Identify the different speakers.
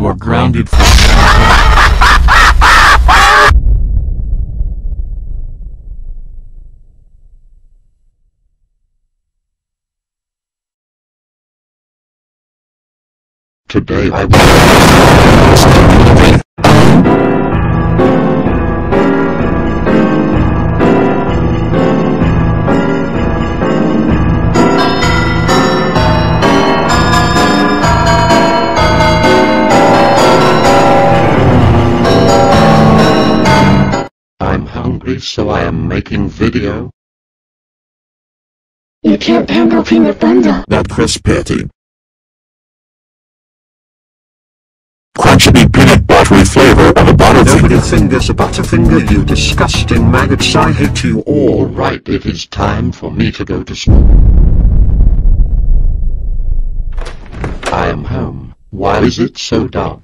Speaker 1: You are grounded for
Speaker 2: Today I will. Hungry so I am making video.
Speaker 3: You can't handle peanut butter.
Speaker 4: That crisp patty. Crunchy peanut buttery flavor of a butterfinger.
Speaker 5: Nobody fingers a butterfinger, you disgusting maggots. I hate you all.
Speaker 2: Alright, it is time for me to go to school. I am home. Why is it so dark?